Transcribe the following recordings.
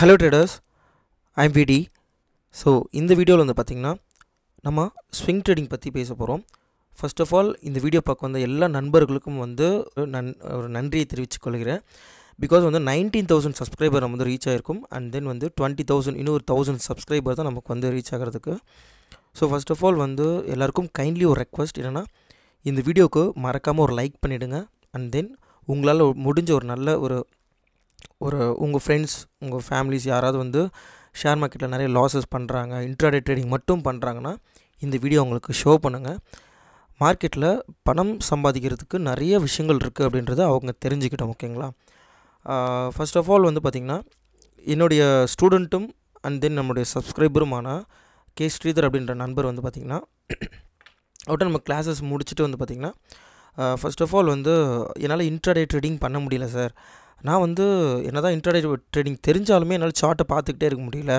Hello traders I'm V D so இந்த வீடியோவில் வந்து பார்த்திங்கன்னா நம்ம ஸ்விங் ட்ரேடிங் பற்றி பேச போகிறோம் ஃபர்ஸ்ட் ஆஃப் ஆல் இந்த வீடியோ பார்க்க வந்த எல்லா நண்பர்களுக்கும் வந்து ஒரு நன் ஒரு நன்றியை தெரிவித்துக் கொள்கிறேன். பிகாஸ் வந்து நைன்டீன் தௌசண்ட் சப்ஸ்கிரைபர் நம்ம வந்து ரீச் ஆகிருக்கும் அண்ட் தென் வந்து டுவெண்ட்டி தௌசண்ட் இன்னொரு தௌசண்ட் சப்ஸ்கிரைபர் தான் நமக்கு வந்து ரீச் ஆகிறதுக்கு. ஸோ ஃபர்ஸ்ட் ஆஃப் ஆல் வந்து எல்லாருக்கும் கைண்ட்லி ஒரு ரெக்வஸ்ட் என்னென்னா இந்த வீடியோவுக்கு மறக்காமல் ஒரு லைக் பண்ணிவிடுங்க அண்ட் தென் உங்களால் முடிஞ்ச ஒரு நல்ல ஒரு ஒரு உங்கள் ஃப்ரெண்ட்ஸ் உங்கள் ஃபேமிலிஸ் யாராவது வந்து ஷேர் மார்க்கெட்டில் நிறைய லாஸஸ் பண்ணுறாங்க இன்ட்ராடே ட்ரேடிங் மட்டும் பண்ணுறாங்கன்னா இந்த வீடியோ உங்களுக்கு ஷோ பண்ணுங்கள் மார்க்கெட்டில் பணம் சம்பாதிக்கிறதுக்கு நிறைய விஷயங்கள் இருக்குது அப்படின்றத அவங்க தெரிஞ்சுக்கிட்டோம் ஓகேங்களா ஃபர்ஸ்ட் ஆஃப் ஆல் வந்து பார்த்திங்கன்னா என்னுடைய ஸ்டூடெண்ட்டும் அண்ட் தென் நம்முடைய சப்ஸ்கிரைபருமான கே. ஸ்ரீதர் அப்படின்ற நண்பர் வந்து பார்த்திங்கன்னா அவர்கிட்ட நம்ம கிளாஸஸ் முடிச்சுட்டு வந்து பார்த்திங்கன்னா ஃபர்ஸ்ட் ஆஃப் ஆல் வந்து என்னால் இன்ட்ராடே ட்ரேடிங் பண்ண முடியல சார் நான் வந்து என்ன தான் இன்ட்ராடே ட்ரேடிங் தெரிஞ்சாலுமே என்னால் சார்ட்டை பார்த்துக்கிட்டே இருக்க முடியல.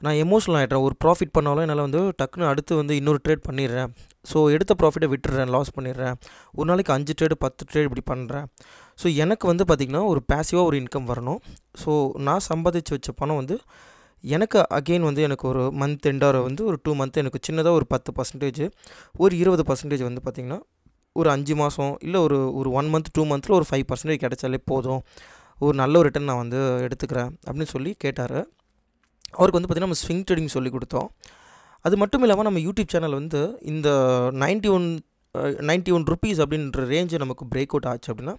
நான் எமோஷனல் ஆகிட்டேன் ஒரு ப்ராஃபிட் பண்ணாலும் என்னால் வந்து டக்குன்னு அடுத்து வந்து இன்னொரு ட்ரேட் பண்ணிடுறேன். ஸோ எடுத்த ப்ராஃபிட்டை விட்டுடுறேன் லாஸ் பண்ணிடுறேன். ஒரு நாளைக்கு அஞ்சு ட்ரேடு பத்து ட்ரேட் இப்படி பண்ணுறேன் ஸோ எனக்கு வந்து பார்த்திங்கன்னா ஒரு பேசிவாக ஒரு இன்கம் வரணும். ஸோ நான் சம்பாதிச்சு வச்ச பணம் வந்து எனக்கு அகெயின் வந்து எனக்கு ஒரு மந்த் எண்டார வந்து ஒரு டூ மந்த் எனக்கு சின்னதாக ஒரு பத்து பர்சன்டேஜ் ஒரு இருபது பர்சன்டேஜ் வந்து பார்த்திங்கன்னா ஒரு அஞ்சு மாதம் இல்லை ஒரு ஒரு ஒன் மந்த் டூ மந்தில் ஒரு ஃபைவ் பர்சன்டேஜ் கிடைச்சாலே போதும். ஒரு நல்ல ஒரு ரிட்டர்ன் நான் வந்து எடுத்துக்கிறேன் அப்படின்னு சொல்லி கேட்டார். அவருக்கு வந்து பார்த்திங்கன்னா நம்ம ஸ்விங் ட்ரேடிங் சொல்லி கொடுத்தோம். அது மட்டும் இல்லாமல் நம்ம யூடியூப் சேனல் வந்து இந்த ninety one ninety one rupees அப்படின்ற ரேஞ்சு நமக்கு பிரேக் அவுட் ஆச்சு அப்படின்னா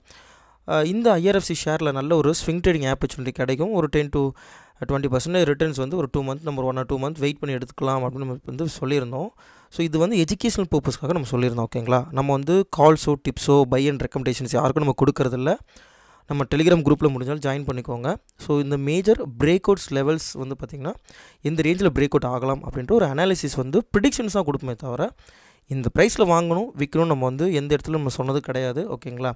இந்த ஐஆர்எஃப்சி ஷேரில் நல்ல ஒரு ஸ்விங் ட்ரேடிங் ஆப்பர்ச்சுனிட்டி கிடைக்கும். ஒரு ten to twenty percentage returns வந்து ஒரு டூ மந்த் நம்ம one or two month wait பண்ணி எடுத்துக்கலாம் அப்படின்னு நம்ம வந்து சொல்லியிருந்தோம். ஸோ இது வந்து எஜுகேஷனல் பர்பஸ்க்காக நம்ம சொல்லியிருந்தோம் ஓகேங்களா நம்ம வந்து கால்ஸோ டிப்ஸோ பை அண்ட் ரெக்கமெண்டேஷன்ஸ் யாருக்கும் நம்ம கொடுக்கறதில்ல. நம்ம டெலிகிராம் குரூப்பில் முடிஞ்சாலும் ஜாயின் பண்ணிக்கோங்க. ஸோ இந்த மேஜர் பிரேக் அவுட்ஸ் லெவல்ஸ் வந்து பார்த்திங்கன்னா எந்த ரேஞ்சில் பிரேக் அவுட் ஆகலாம் அப்படின்ட்டு ஒரு அனாலிசிஸ் வந்து ப்ரிடிக்ஷன்ஸ் தான் கொடுப்போமே தவிர இந்த ப்ரைஸில் வாங்கணும் விற்கணும் நம்ம வந்து எந்த இடத்துல நம்ம சொன்னது கிடையாது ஓகேங்களா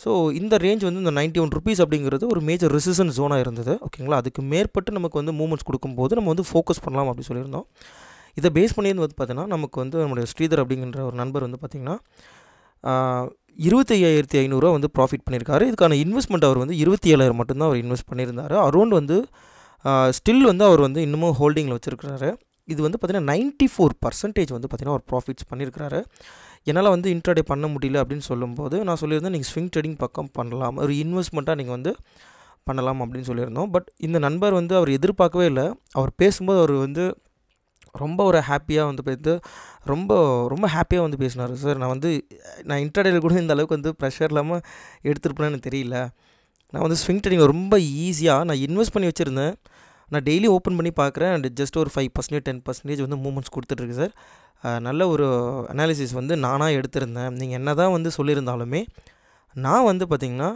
ஸோ இந்த ரேஞ்ச் வந்து இந்த நைன்ட்டி ஒன் ருபீஸ் அப்படிங்கிறது ஒரு மேஜர் ரெசிசன் ஜோனாக இருந்தது ஓகேங்களா அதுக்கு மேற்பட்டு நமக்கு வந்து மூமெண்ட்ஸ் கொடுக்கும்போது நம்ம வந்து ஃபோக்கஸ் பண்ணலாம் அப்படி சொல்லியிருந்தோம். இதை பேஸ் பண்ணி வந்து பார்த்தீங்கன்னா நமக்கு வந்து நம்மளுடைய ஸ்ரீதர் அப்படிங்கிற ஒரு நண்பர் வந்து பார்த்திங்கன்னா இருபத்தி ஐயாயிரத்தி ஐநூறுரூவா வந்து ப்ராஃபிட் பண்ணியிருக்காரு. இதுக்கான இன்வெஸ்ட்மெண்ட் அவர் வந்து இருபத்தி ஏழாயிரம் மட்டும்தான் அவர் இன்வெஸ்ட் பண்ணியிருந்தார். அரௌண்ட் வந்து ஸ்டில் வந்து அவர் வந்து இன்னமும் ஹோல்டிங்கில் வச்சுருக்கிறாரு. இது வந்து பார்த்திங்கன்னா நைன்ட்டி ஃபோர் பர்சன்டேஜ் வந்து பார்த்திங்கன்னா அவர் ப்ராஃபிட்ஸ் பண்ணியிருக்கிறாரு. என்னால் வந்து இன்ட்ராடே பண்ண முடியல அப்படின்னு சொல்லும்போது நான் சொல்லியிருந்தேன் நீங்கள் ஸ்விங் ட்ரேடிங் பக்கம் பண்ணலாம். ஒரு இன்வெஸ்ட்மெண்ட்டாக நீங்கள் வந்து பண்ணலாம் அப்படின்னு சொல்லியிருந்தோம். பட் இந்த நண்பர் வந்து அவர் எதிர்பார்க்கவே இல்லை. அவர் பேசும்போது அவர் வந்து ரொம்ப ஒரு ஹாப்பியாக வந்து பேத்து ரொம்ப ரொம்ப ஹாப்பியாக வந்து பேசினார். சார் நான் வந்து நான் இன்டர்டேல கூட இந்த அளவுக்கு வந்து ப்ரெஷர் இல்லாமல் எடுத்துருப்பேன்னு தெரியல. நான் வந்து ஸ்விங் ட்ரேடிங் ரொம்ப ஈஸியாக நான் இன்வெஸ்ட் பண்ணி வச்சுருந்தேன். நான் டெய்லி ஓப்பன் பண்ணி பார்க்குறேன் அண்ட் ஜஸ்ட் ஒரு ஃபைவ் பர்சன்டேஜ் டென் பர்சன்டேஜ் வந்து மூமெண்ட்ஸ் கொடுத்துட்ருக்கு சார் நல்ல ஒரு அனாலிசிஸ் வந்து நானாக எடுத்திருந்தேன். நீங்கள் என்ன தான் வந்து சொல்லியிருந்தாலுமே நான் வந்து பார்த்திங்கன்னா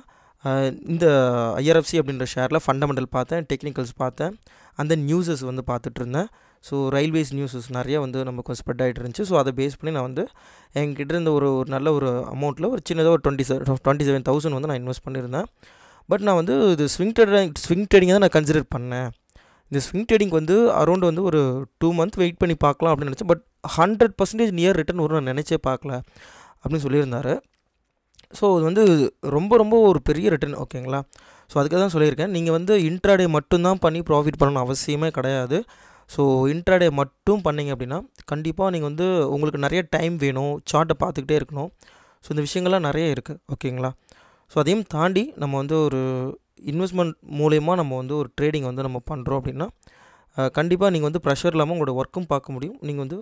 இந்த ஐஆர்எஃப்சி அப்படின்ற ஷேரில் ஃபண்டமெண்டல் பார்த்தேன் டெக்னிக்கல்ஸ் பார்த்தேன் அந்த நியூஸஸ் வந்து பார்த்துட்டு இருந்தேன் ஸோ ரயில்வேஸ் நியூஸஸ் நிறைய வந்து நமக்கு ஸ்ப்ரெட் ஆகிட்டு இருந்துச்சு. ஸோ அதை பேஸ் பண்ணி நான் வந்து என்கிட்ட இருந்த ஒரு ஒரு நல்ல ஒரு அமௌண்ட்டில் ஒரு சின்னதாக ஒரு twenty seven twenty seven thousand வந்து நான் இன்வெஸ்ட் பண்ணியிருந்தேன். பட் நான் வந்து இது ஸ்விங் ட்ரேடிங் ஸ்விங் ட்ரேடிங்கை தான் நான் கன்சிடர் பண்ணேன். இந்த ஸ்விங் ட்ரேடிங் வந்து அரௌண்ட் வந்து ஒரு டூ மந்த் வெயிட் பண்ணி பார்க்கலாம் அப்படின்னு நினச்சேன். But hundred percentage near return வரும் நான் நினச்சே பார்க்கல அப்படின்னு சொல்லியிருந்தார். ஸோ இது வந்து ரொம்ப ரொம்ப ஒரு பெரிய ரிட்டர்ன் ஓகேங்களா ஸோ அதுக்காக தான் சொல்லியிருக்கேன். நீங்கள் வந்து இன்ட்ராடே மட்டும்தான் பண்ணி ப்ராஃபிட் பண்ணணும் அவசியமே கிடையாது. ஸோ இன்ட்ராடே மட்டும் பண்ணிங்க அப்படின்னா கண்டிப்பாக நீங்கள் வந்து உங்களுக்கு நிறைய டைம் வேணும் சார்ட்டை பார்த்துக்கிட்டே இருக்கணும். ஸோ இந்த விஷயங்கள்லாம் நிறைய இருக்குது ஓகேங்களா? ஸோ அதையும் தாண்டி நம்ம வந்து ஒரு இன்வெஸ்ட்மெண்ட் மூலயமா நம்ம வந்து ஒரு ட்ரேடிங் வந்து நம்ம பண்ணுறோம் அப்படின்னா கண்டிப்பாக நீங்கள் வந்து ப்ரெஷர் இல்லாமல் உங்களோட ஒர்க்கும் பார்க்க முடியும். நீங்கள் வந்து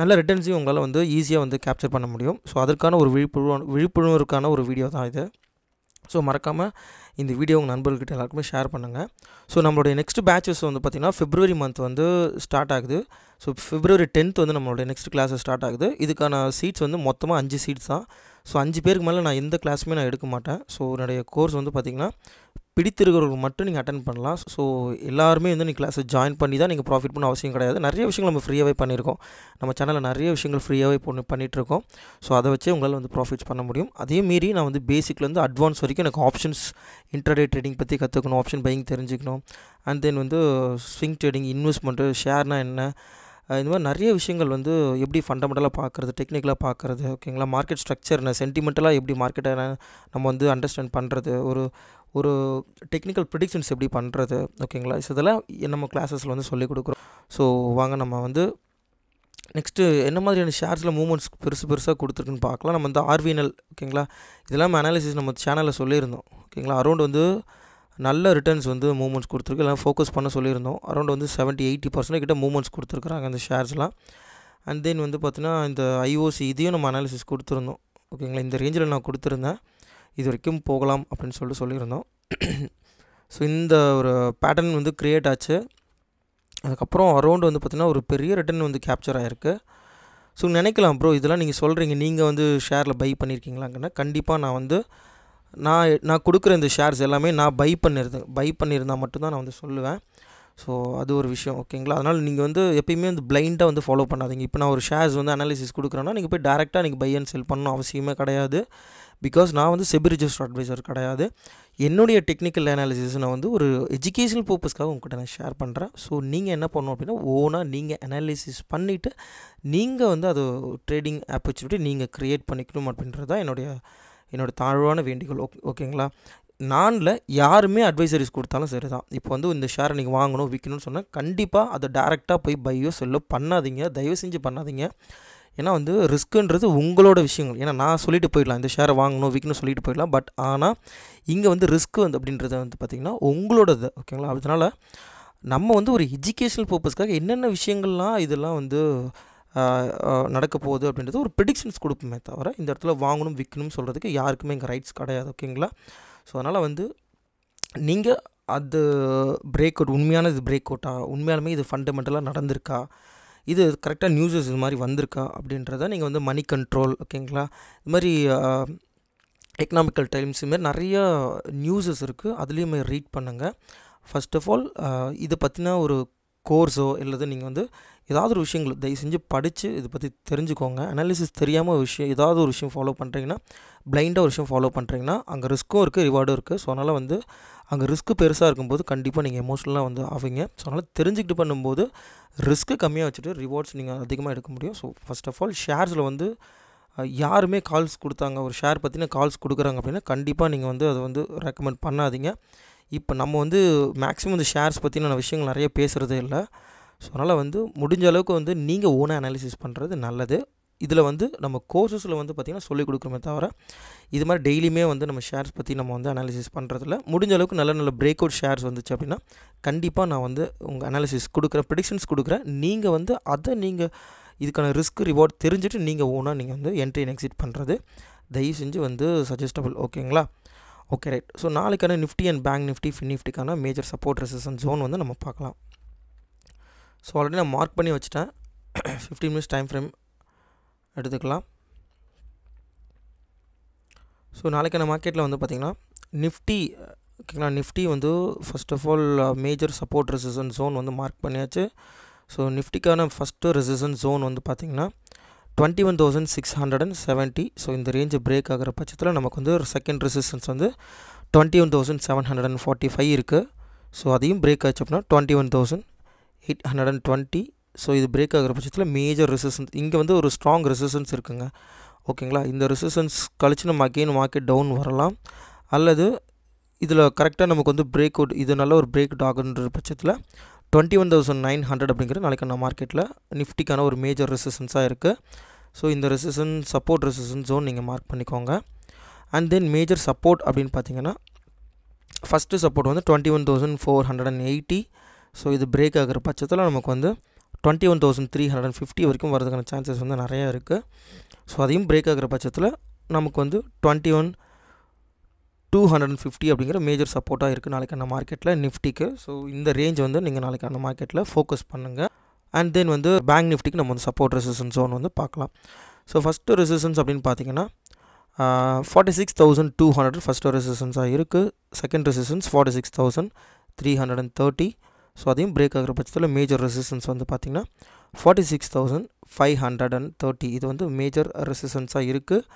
நல்ல ரிட்டர்ன்ஸையும் உங்களால் வந்து ஈஸியாக வந்து கேப்சர் பண்ண முடியும். ஸோ அதற்கான ஒரு விழிப்புணர்வு விழிப்புணர்வுக்கான ஒரு வீடியோ தான் இது. ஸோ மறக்காமல் இந்த வீடியோ உங்கள் நண்பர்கள்கிட்ட எல்லாருக்குமே ஷேர் பண்ணுங்கள் ஸோ நம்மளுடைய நெக்ஸ்ட் பேச்சஸ் வந்து பார்த்திங்கன்னா ஃபிப்ரவரி மந்த் வந்து ஸ்டார்ட் ஆகுது. ஸோ ஃபிப்ரவரி டென்த் வந்து நம்மளுடைய நெக்ஸ்ட் கிளாஸ் ஸ்டார்ட் ஆகுது. இதுக்கான சீட்ஸ் வந்து மொத்தமாக அஞ்சு சீட்ஸ் தான். ஸோ அஞ்சு பேருக்கு மேலே நான் எந்த கிளாஸுமே நான் எடுக்க மாட்டேன். ஸோ என்னுடைய கோர்ஸ் வந்து பார்த்திங்கன்னா பிடித்திருக்கிறவர்கள் மட்டும் நீங்கள் அட்டன் பண்ணலாம். ஸோ எல்லாருமே வந்து நீங்கள் கிளாஸை ஜாயின் பண்ணி தான் நீங்கள் ப்ராஃபிட் பண்ண அவசியம் கிடையாது. நிறைய விஷயங்கள் நம்ம ஃப்ரீயாகவே பண்ணியிருக்கோம். நம்ம சேனலில் நிறைய விஷயங்கள் ஃப்ரீயாகவே பண்ணி பண்ணிகிட்ருக்கோம் ஸோ அதை வச்சே உங்களால் வந்து ப்ராஃபிட்ஸ் பண்ண முடியும். அதே மீறி நான் வந்து பேசிக்லேருந்து அட்வான்ஸ் வரைக்கும் எனக்கு ஆப்ஷன்ஸ் இன்டர்டே ட்ரேடிங் பற்றி கற்றுக்கணும் ஆப்ஷன் பையிங் தெரிஞ்சுக்கணும். அண்ட் தென் வந்து ஸ்விங் ட்ரேடிங் இன்வெஸ்ட்மெண்ட்டு ஷேர்னால் என்ன? இந்த மாதிரி நிறைய விஷயங்கள் வந்து எப்படி ஃபண்டமெண்டலாக பார்க்குறது டெக்னிக்கலாக பார்க்குறது ஓகேங்களா மார்க்கெட் ஸ்ட்ரக்சர் என்ன சென்டிமெண்டலாக எப்படி மார்க்கெட்டை நம்ம வந்து அண்டர்ஸ்டாண்ட் பண்ணுறது ஒரு ஒரு டெக்னிக்கல் ப்ரிடிக்ஷன்ஸ் எப்படி பண்ணுறது ஓகேங்களா ஸோ இதெல்லாம் நம்ம கிளாஸஸில் வந்து சொல்லிக் கொடுக்குறோம். ஸோ வாங்க நம்ம வந்து நெக்ஸ்ட்டு என்ன மாதிரியான ஷேர்ஸில் மூவ்மெண்ட்ஸ் பெருசு பெருசாக கொடுத்துருக்குன்னு பார்க்கலாம். நம்ம வந்து ஆர்வினல் ஓகேங்களா இதெல்லாம் அனாலிசிஸ் நம்ம சேனலில் சொல்லியிருந்தோம் ஓகேங்களா அரௌண்ட் வந்து நல்ல ரிட்டர்ன்ஸ் வந்து மூவ்மெண்ட்ஸ் கொடுத்துருக்கு. எல்லாம் ஃபோக்கஸ் பண்ண சொல்லியிருந்தோம். அரௌண்ட் வந்து செவன்ட்டி எயிட்டி பர்சன்ட் கிட்ட மூவ்மெண்ட்ஸ் கொடுத்துருக்குறாங்க அந்த ஷேர்ஸ்லாம் அண்ட் தென் வந்து பார்த்தீங்கன்னா இந்த ஐஓசி இதையும் நம்ம அனாலிசிஸ் கொடுத்துருந்தோம் ஓகேங்களா இந்த ரேஞ்சில் நான் கொடுத்துருந்தேன். இது வரைக்கும் போகலாம் அப்படின்னு சொல்லிட்டு சொல்லியிருந்தோம். ஸோ இந்த ஒரு பேட்டர்ன் வந்து க்ரியேட் ஆச்சு. அதுக்கப்புறம் அரௌண்ட் வந்து பார்த்திங்கன்னா ஒரு பெரிய ரிட்டர்ன் வந்து கேப்சர் ஆகிருக்கு ஸோ நினைக்கலாம் ப்ரோ இதெல்லாம் நீங்கள் சொல்கிறீங்க நீங்கள் வந்து ஷேரில் பை பண்ணியிருக்கீங்களாங்கன்னா கண்டிப்பாக நான் வந்து நான் நான் கொடுக்குற இந்த ஷேர்ஸ் எல்லாமே நான் பை பண்ணியிருந்தேன் பை பண்ணியிருந்தால் மட்டும்தான் நான் வந்து சொல்லுவேன். ஸோ அது ஒரு விஷயம் ஓகேங்களா? அதனால் நீங்கள் வந்து எப்பயுமே வந்து பிளைண்டாக வந்து ஃபாலோ பண்ணாதீங்க. இப்போ நான் ஒரு ஷேர்ஸ் வந்து அனாலிசிஸ் கொடுக்குறேன்னா நீங்கள் போய் டேரெக்டாக நீங்கள் பை அண்ட் செல் பண்ணணும் அவசியமே கிடையாது. பிகாஸ் நான் வந்து செபி ரிஜிஸ்டர் அட்வைசர் கிடையாது. என்னுடைய டெக்னிக்கல் அனாலிசிஸ் நான் வந்து ஒரு எஜுகேஷனல் பர்பஸ்க்காக உங்கள்கிட்ட நான் ஷேர் பண்ணுறேன் ஸோ நீங்கள் என்ன பண்ணணும் அப்படின்னா ஓனாக நீங்கள் அனாலிசிஸ் பண்ணிவிட்டு நீங்கள் வந்து அது ட்ரேடிங் ஆப்பர்ச்சுனிட்டி நீங்கள் க்ரியேட் பண்ணிக்கணும் அப்படின்றது தான் என்னுடைய என்னோடய தாழ்வான வேண்டுகோள் ஓகே ஓகேங்களா? நானில் யாருமே அட்வைசரிஸ் கொடுத்தாலும் சரி தான் இப்போ வந்து இந்த ஷேரை நீங்கள் வாங்கணும் விற்கணும்னு சொன்னால் கண்டிப்பாக அதை டேரெக்டாக போய் பையோ செல்லோ பண்ணாதீங்க. தயவு செஞ்சு பண்ணாதீங்க. ஏன்னா வந்து ரிஸ்க்குன்றது உங்களோட விஷயங்கள். ஏன்னா நான் சொல்லிட்டு போயிடலாம் இந்த ஷேரை வாங்கணும் விற்கணும் சொல்லிட்டு போயிடலாம். பட் ஆனால் இங்கே வந்து ரிஸ்க்கு வந்து அப்படின்றத வந்து பார்த்திங்கன்னா உங்களோடது ஓகேங்களா அதனால் நம்ம வந்து ஒரு எஜுகேஷனல் பர்பஸ்க்காக என்னென்ன விஷயங்கள்லாம் இதெல்லாம் வந்து நடக்க போகுது அப்படின்றது ஒரு ப்ரிடிக்ஷன்ஸ் கொடுப்போமே தவிர இந்த இடத்துல வாங்கணும் விற்கணும்னு சொல்கிறதுக்கு யாருக்குமே இங்கே ரைட்ஸ் கிடையாது ஓகேங்களா ஸோ அதனால் வந்து நீங்கள் அது பிரேக் அவுட் உண்மையான இது பிரேக் அவுட்டா உண்மையாலுமே இது ஃபண்டமெண்டலாக நடந்திருக்கா? இது கரெக்டாக நியூஸஸ் இது மாதிரி வந்திருக்கா? அப்படின்றத நீங்கள் வந்து மணி கண்ட்ரோல் ஓகேங்களா இது மாதிரி எக்கனாமிக்கல் டைம்ஸ் இதுமாரி நிறையா நியூஸஸ் இருக்குது அதுலேயுமே ரீட் பண்ணுங்கள் ஃபஸ்ட் ஆஃப் ஆல் இதை பற்றின ஒரு கோர்ஸோ இல்லது நீங்கள் வந்து ஏதாவது ஒரு விஷயங்கள் தயவு செஞ்சு படித்து இதை பற்றி தெரிஞ்சுக்கோங்க. அனாலிசிஸ் தெரியாமல் ஒரு விஷயம் ஏதாவது ஒரு விஷயம் ஃபாலோ பண்ணுறீங்கன்னா பிளைண்டாக ஒரு விஷயம் ஃபாலோ பண்ணுறீங்கன்னா அங்கே ரிஸ்க்கும் இருக்குது ரிவார்டும் இருக்குது ஸோ அதனால் வந்து அங்கே ரிஸ்க்கு பெருசாக இருக்கும்போது கண்டிப்பாக நீங்கள் எமோஷனலாக வந்து ஆவீங்க. ஸோ அதனால் தெரிஞ்சுக்கிட்டு பண்ணும்போது ரிஸ்க்கு கம்மியாக வச்சுட்டு ரிவார்ட்ஸ் நீங்கள் அதிகமாக எடுக்க முடியும். ஸோ ஃபஸ்ட் ஆஃப் ஆல் ஷேர்ஸில் வந்து யாருமே கால்ஸ் கொடுத்தாங்க. ஒரு ஷேர் பற்றின கால்ஸ் கொடுக்குறாங்க அப்படின்னா கண்டிப்பாக நீங்கள் வந்து அதை வந்து ரெக்கமெண்ட் பண்ணாதீங்க. இப்போ நம்ம வந்து மேக்ஸிமம் இந்த ஷேர்ஸ் பற்றின விஷயங்கள் நிறைய பேசுகிறதே இல்லை. ஸோ அதனால் வந்து முடிஞ்ச அளவுக்கு வந்து நீங்கள் ஓனாக அனாலிசிஸ் பண்ணுறது நல்லது. இதில் வந்து நம்ம கோர்சஸில் வந்து பார்த்திங்கன்னா சொல்லிக் கொடுக்குறோமே தவிர இது மாதிரி டெய்லியுமே வந்து நம்ம ஷேர்ஸ் பற்றி நம்ம வந்து அனாலிசிஸ் பண்ணுறதில்ல முடிஞ்ச அளவுக்கு நல்ல நல்ல பிரேக் அவுட் ஷேர்ஸ் வந்துச்சு அப்படின்னா கண்டிப்பாக நான் வந்து உங்கள் அனாலிசிஸ் கொடுக்குறேன் ப்ரிடிக்ஷன்ஸ் கொடுக்குறேன். நீங்கள் வந்து அதை நீங்கள் இதுக்கான ரிஸ்க் ரிவார்ட் தெரிஞ்சுட்டு நீங்கள் ஓனாக நீங்கள் வந்து என்ட்ரி அண்ட் எக்ஸிட் பண்ணுறது தயவு செஞ்சு வந்து சஜஸ்டபிள் ஓகேங்களா ஓகே ரைட் ஸோ நாளைக்கான Nifty and bank Nifty fin நிஃப்டிக்கான major support resistance zone வந்து நம்ம பார்க்கலாம். ஸோ ஆல்ரெடி நான் மார்க் பண்ணி வச்சுட்டேன். ஃபிஃப்டீன் மினிட்ஸ் டைம் ஃப்ரேம் எடுத்துக்கலாம். ஸோ நாளைக்கான மார்க்கெட்டில் வந்து பார்த்திங்கன்னா நிஃப்டி ஓகேங்களா? நிஃப்டி வந்து first of all major support resistance zone வந்து மார்க் பண்ணியாச்சு. ஸோ நிஃப்டிக்கான ஃபஸ்ட்டு ரெசிஸ்டன் ஜோன் வந்து பார்த்திங்கன்னா twenty one thousand six hundred and seventy so இந்த ரேஞ்சு பிரேக் ஆகிற பட்சத்தில் நமக்கு வந்து ஒரு செகண்ட் ரெசிஸ்டன்ஸ் வந்து twenty one thousand seven hundred and forty five இருக்குது ஸோ அதையும் பிரேக் ஆச்சு அப்படின்னா twenty one thousand eight hundred and twenty so இது பிரேக் ஆகிற பட்சத்தில் மேஜர் ரெசிஸ்டன்ஸ் இங்கே வந்து ஒரு ஸ்ட்ராங் ரெசிஸ்டன்ஸ் இருக்குங்க. ஓகேங்களா இந்த ரெசிஸ்டன்ஸ் கழிச்சு நம்ம அகெயின் மார்க்கெட் டவுன் வரலாம். அல்லது இதில் கரெக்டாக நமக்கு வந்து பிரேக் அவுட் இது நல்ல ஒரு பிரேக் அவுட் ஆகுன்ற பட்சத்தில் twenty one thousand nine hundred அப்படிங்கிற நாளைக்கான மார்க்கெட்டில் நிஃப்டிக்கான ஒரு மேஜர் ரெசிஸ்டன்ஸாக இருக்குது ஸோ இந்த ரெசிஸ்டன் சப்போர்ட் ரெசிஸ்டன் ஜோன் நீங்கள் மார்க் பண்ணிக்கோங்க. அண்ட் தென் மேஜர் சப்போர்ட் அப்படின்னு பார்த்தீங்கன்னா ஃபஸ்ட்டு சப்போர்ட் வந்து twenty one thousand four hundred and eighty so இது பிரேக் ஆகிற பட்சத்தில் நமக்கு வந்து twenty one thousand three hundred and fifty வரைக்கும் வரதுக்கான சான்சஸ் வந்து நிறையா இருக்குது ஸோ அதையும் பிரேக் ஆகிற பட்சத்தில் நமக்கு வந்து twenty one two hundred and fifty அப்படிங்கிற மேஜர் சப்போர்ட்டாக இருக்குது நாளைக்கான மார்க்கெட்டில் நிஃப்டிக்கு ஸோ இந்த ரேஞ்ச் வந்து நீங்கள் நாளைக்கான மார்க்கெட்டில் ஃபோக்கஸ் பண்ணுங்கள் அண்ட் தென் வந்து பேங்க் நிஃப்டிக்கு நம்ம வந்து சப்போர்ட் ரெசிஸ்டன்ஸ் ஜோன் வந்து பார்க்கலாம். ஸோ ஃபஸ்ட்டு ரெசிஸ்டன்ஸ் அப்படின்னு பார்த்தீங்கன்னா forty six thousand two hundred first ரெசிஸ்டன்ஸாக இருக்குது second resistance forty six thousand three hundred and thirty so அதையும் பிரேக் ஆகிற பட்சத்தில் மேஜர் ரெசிஸ்டன்ஸ் வந்து பார்த்திங்கன்னா forty six thousand five hundred and thirty இது வந்து மேஜர் ரெசிஸ்டன்ஸாக இருக்குது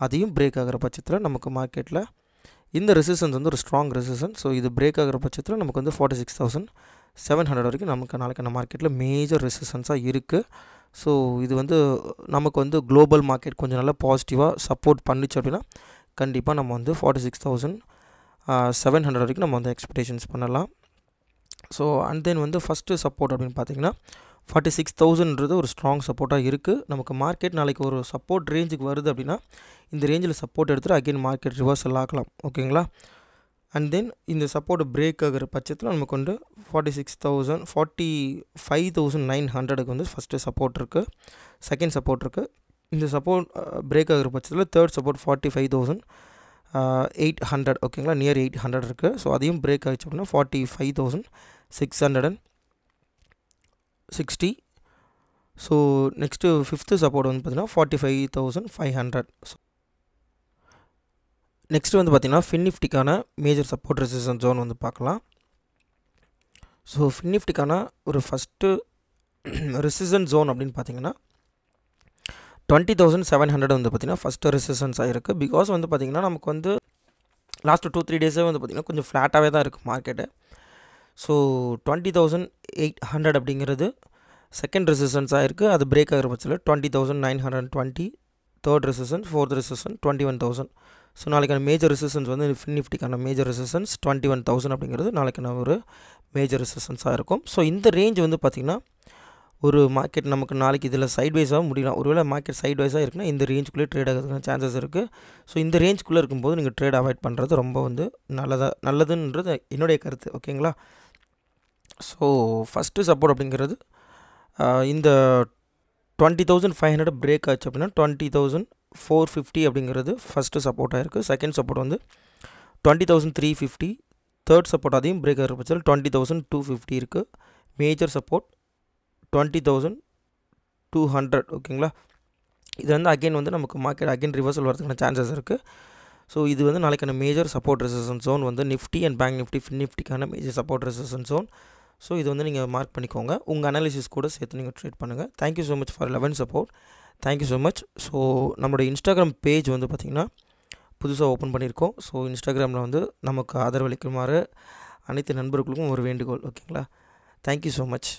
அதையும் பிரேக் ஆகிற பட்சத்தில் நமக்கு மார்க்கெட்டில் இந்த ரெசிஸ்டன்ஸ் வந்து ஒரு ஸ்ட்ராங் ரெசிஸ்டன்ஸ் ஸோ இது பிரேக் ஆகிற பட்சத்தில் நமக்கு வந்து forty six thousand seven hundred வரைக்கும் நமக்கு நாளைக்கான மார்க்கெட்டில் மேஜர் ரெசிஸ்டன்ஸாக இருக்குது ஸோ இது வந்து நமக்கு வந்து குளோபல் மார்க்கெட் கொஞ்சம் நல்லா பாசிட்டிவாக சப்போர்ட் பண்ணுச்சு அப்படின்னா கண்டிப்பாக நம்ம வந்து forty six thousand seven hundred வரைக்கும் நம்ம வந்து எக்ஸ்பெக்டேஷன்ஸ் பண்ணலாம். ஸோ அண்ட் தென் வந்து ஃபஸ்ட்டு சப்போர்ட் அப்படின்னு பார்த்தீங்கன்னா ஃபார்ட்டி சிக்ஸ் தௌசண்ட்ன்றது ஒரு ஸ்ட்ராங் சப்போர்ட்டாக இருக்குது நமக்கு மார்க்கெட் நாளைக்கு ஒரு சப்போர்ட் ரேஞ்சுக்கு வருது அப்படின்னா இந்த ரேஞ்சில் சப்போர்ட் எடுத்துகிட்டு அகைன் மார்க்கெட் ரிவர்சல் ஆகலாம் ஓகேங்களா அண்ட் தென் இந்த சப்போர்ட் பிரேக் ஆகிற பட்சத்தில் நமக்கு வந்து forty six thousand forty five thousand nine ஹண்ட்ரடுக்கு வந்து ஃபஸ்ட்டு சப்போர்ட் இருக்குது செகண்ட் சப்போர்ட் இருக்குது இந்த சப்போர்ட் பிரேக் ஆகிற பட்சத்தில் third support forty five thousand eight hundred ஓகேங்களா நியர் எயிட் ஹண்ட்ரட் இருக்குது ஸோ அதையும் பிரேக் ஆகிடுச்சு அப்படின்னா forty five thousand six hundred and sixty so next fifth support வந்து பார்த்திங்கன்னா forty five thousand five hundred next வந்து பார்த்திங்கன்னா ஃபின்னிஃப்டிக்கான மேஜர் சப்போர்ட் ரெசிஸ்டன்ஸ் ஜோன் வந்து பார்க்கலாம். ஸோ ஃபின்னிஃப்டிக்கான ஒரு ஃபஸ்ட்டு ரெசிஸ்டன்ஸ் ஜோன் அப்படின்னு பார்த்தீங்கன்னா டுவெண்ட்டி தௌசண்ட் செவன் ஹண்ட்ரட் வந்து பார்த்திங்கன்னா ஃபஸ்ட்டு ரெசிஸ்டன்ஸ் ஆகிருக்கு பிகாஸ் வந்து பார்த்திங்கன்னா நமக்கு வந்து லாஸ்ட்டு டூ த்ரீ டேஸே வந்து பார்த்திங்கன்னா கொஞ்சம் ஃப்ளாட்டாகவே தான் இருக்குது market so twenty thousand eight hundred அப்படிங்கிறது செகண்ட் ரெசிஸ்டன்ஸாக இருக்குது அது பிரேக் ஆகிற பட்சத்தில் twenty thousand nine hundred twenty third resistance fourth resistance twenty one thousand so நாளைக்கான மேஜர் ரெசிஸ்டன்ஸ் வந்து நிஃப்டிக்கான major resistance twenty one thousand அப்படிங்கிறது நாளைக்கான ஒரு மேஜர் ரெசிஸ்டன்ஸாக இருக்கும். ஸோ இந்த ரேஞ்ச் வந்து பார்த்திங்கன்னா ஒரு மார்க்கெட் நமக்கு நாளைக்கு இதில் சைட்வைஸாக முடியலாம். ஒருவேளை மார்க்கெட் சைட்வைஸாக இருக்குன்னா இந்த ரேஞ்சுக்குள்ளே ட்ரேட் ஆகிறதுக்கான சான்சஸ் இருக்குது ஸோ இந்த ரேஞ்சுக்குள்ளே இருக்கும்போது நீங்கள் ட்ரேட் அவாய்ட் பண்ணுறது ரொம்ப வந்து நல்லதாக நல்லதுன்றது என்னுடைய கருத்து. ஓகேங்களா ஸோ ஃபஸ்ட்டு சப்போர்ட் அப்படிங்கிறது இந்த twenty thousand five hundred break ஆச்சு அப்படின்னா டுவெண்ட்டி தௌசண்ட் ஃபோர் ஃபிஃப்டி அப்படிங்கிறது ஃபஸ்ட்டு சப்போர்ட்டாக இருக்குது செகண்ட் சப்போர்ட் வந்து twenty thousand three fifty third support அதையும் பிரேக் ஆகிற பட்சத்தில் டுவெண்ட்டி தௌசண்ட் டூ ஃபிஃப்டி இருக்குது major support twenty thousand two hundred ஓகேங்களா இது வந்து அகைன் வந்து நமக்கு மார்க்கெட் அகைன் ரிவர்சல் வரதுக்கான சான்சஸ் இருக்குது ஸோ இது வந்து நாளைக்கான மேஜர் சப்போர்ட் ரெசிஸ்டன்ஸ் ஜோன் வந்து Nifty and bank Nifty Fin நிஃப்டிக்கான major support resistance zone so இது வந்து நீங்கள் மார்க் பண்ணிக்கோங்க. உங்கள் அனாலிசிஸ் கூட சேர்த்து நீங்கள் ட்ரீட் பண்ணுங்கள் thank you so much for eleven support thank you so much so நம்மளோட இன்ஸ்டாகிராம் பேஜ் வந்து பார்த்திங்கன்னா புதுசாக ஓப்பன் பண்ணியிருக்கோம். ஸோ இன்ஸ்டாகிராமில் வந்து நமக்கு ஆதரவளிக்குமாறு அனைத்து நண்பர்களுக்கும் ஒரு வேண்டுகோள். ஓகேங்களா தேங்க்யூ ஸோ மச்